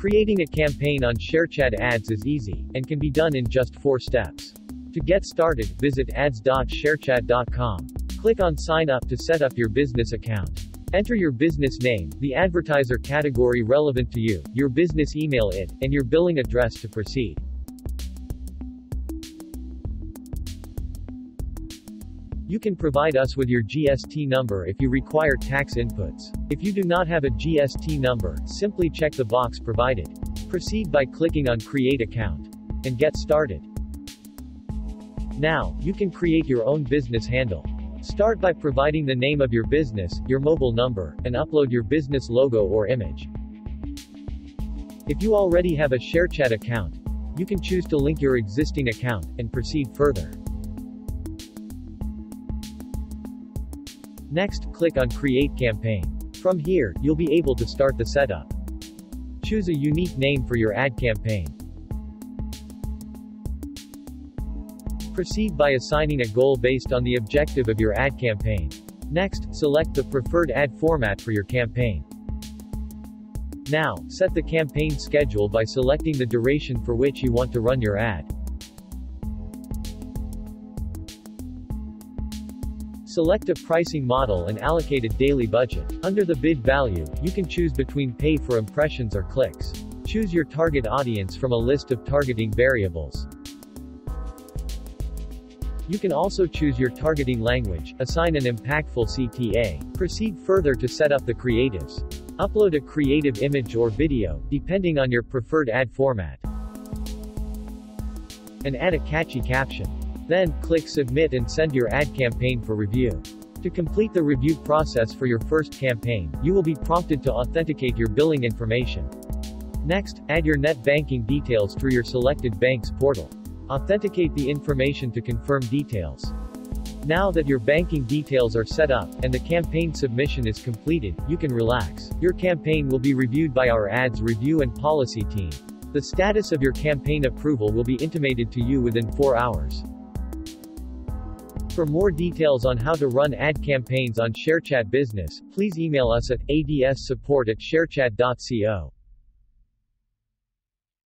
Creating a campaign on ShareChat ads is easy, and can be done in just four steps. To get started, visit ads.sharechat.com. Click on Sign Up to set up your business account. Enter your business name, the advertiser category relevant to you, your business email ID, and your billing address to proceed. You can provide us with your GST number if you require tax inputs. If you do not have a GST number, simply check the box provided. Proceed by clicking on Create Account. And get started. Now, you can create your own business handle. Start by providing the name of your business, your mobile number, and upload your business logo or image. If you already have a ShareChat account, you can choose to link your existing account, and proceed further. Next, click on Create Campaign. From here, you'll be able to start the setup. Choose a unique name for your ad campaign. Proceed by assigning a goal based on the objective of your ad campaign. Next, select the preferred ad format for your campaign. Now, set the campaign schedule by selecting the duration for which you want to run your ad. Select a pricing model and allocate a daily budget. Under the bid value, you can choose between pay for impressions or clicks. Choose your target audience from a list of targeting variables. You can also choose your targeting language, assign an impactful CTA. Proceed further to set up the creatives. Upload a creative image or video, depending on your preferred ad format. And add a catchy caption. Then, click Submit and send your ad campaign for review. To complete the review process for your first campaign, you will be prompted to authenticate your billing information. Next, add your net banking details through your selected bank's portal. Authenticate the information to confirm details. Now that your banking details are set up, and the campaign submission is completed, you can relax. Your campaign will be reviewed by our ads review and policy team. The status of your campaign approval will be intimated to you within 4 hours. For more details on how to run ad campaigns on ShareChat Business, please email us at adssupport at sharechat.co.